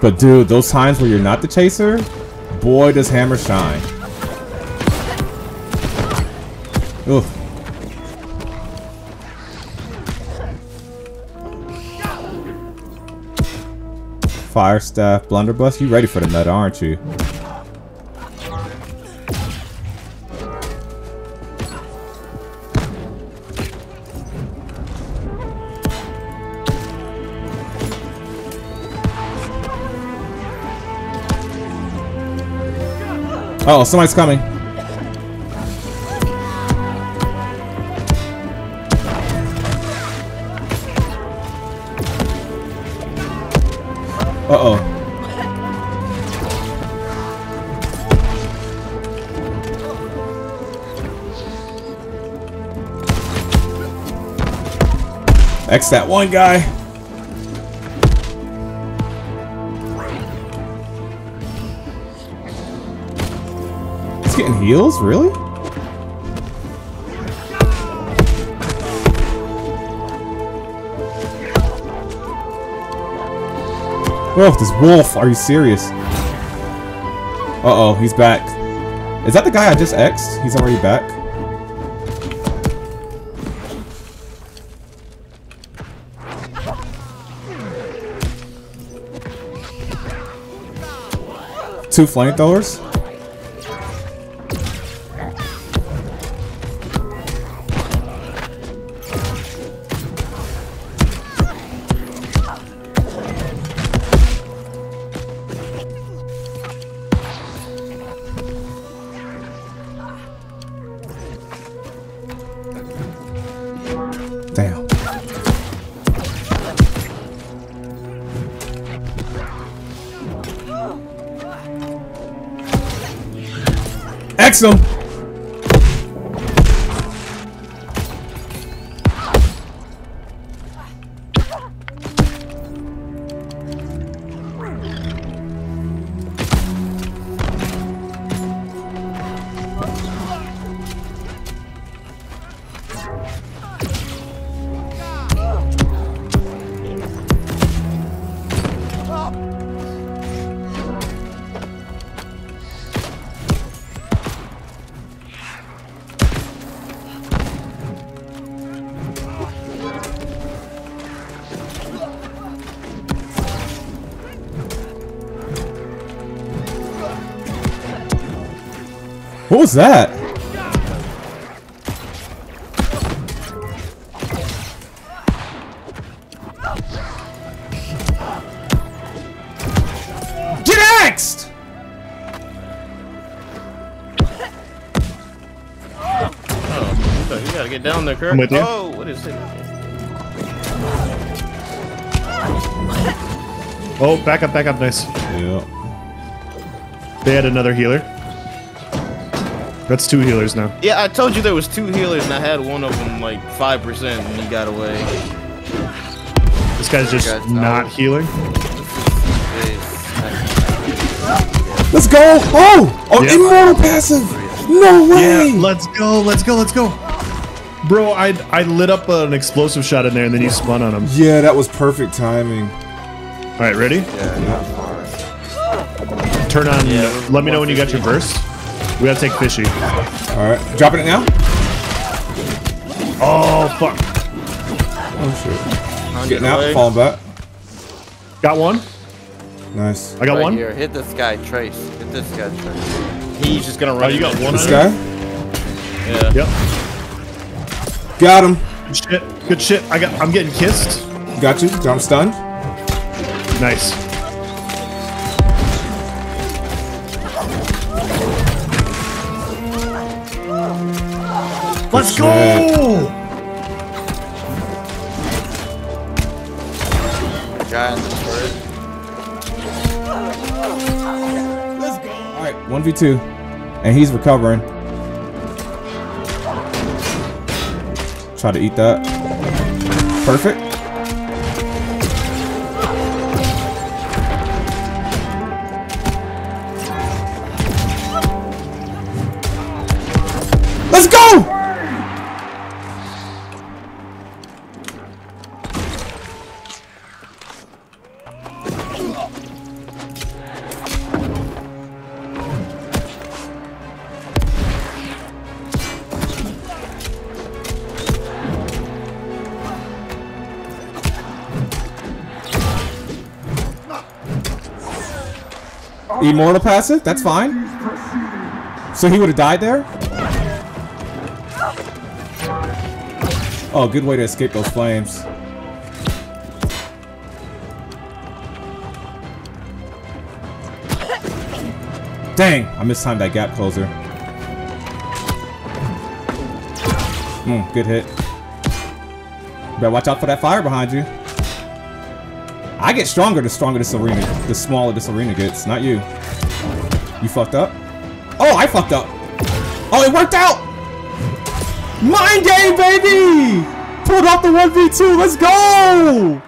But dude, those times where you're not the chaser, boy does hammer shine. Oof. Fire staff, blunderbuss. You ready for the meta, aren't you? Oh, somebody's coming. Uh-oh. X that one guy. He's getting heals? Really? Oh, this wolf. Are you serious? Uh-oh, he's back. Is that the guy I just X'd? He's already back? Two flamethrowers? X What was that? Get axed! Oh, you gotta get down there, Kirk. I'm with you. Oh, what is it? Oh, back up, back up, nice. Yeah. They had another healer. That's two healers now. Yeah, I told you there was two healers, and I had one of them like five percent, and he got away. This guy's just Guys, not no. healing. Let's go! Oh! Oh, Yeah. immortal passive! No way! Yeah, let's go, let's go, let's go. Bro, I I lit up an explosive shot in there and then you spun on him. Yeah, that was perfect timing. All right, ready? Yeah, not far. Turn on. Yeah, let me know when you got your burst. We gotta take fishy. Alright, dropping it now? Oh fuck! Oh shit. On Getting your out, way. falling back. Got one. Nice. I got right one. here. Hit this guy, Trace. Hit this guy, Trace. He's just gonna oh, run. Oh, you got one. This on guy? Yeah. Yep. Got him. Good shit. Good shit. I got. I'm getting kissed. Got you. Got him stunned. Nice. Let's go! Guy on the turret. Alright, 1v2. And he's recovering. Try to eat that. Perfect. Let's go! Immortal passive? That's fine. So he would have died there? Oh, good way to escape those flames. Dang, I mistimed that gap closer. Hmm, good hit. Better watch out for that fire behind you. I get stronger the stronger this arena, the smaller this arena gets, not you. You fucked up? Oh, I fucked up. Oh, it worked out! Mind game, baby! Pulled off the 1v2, let's go!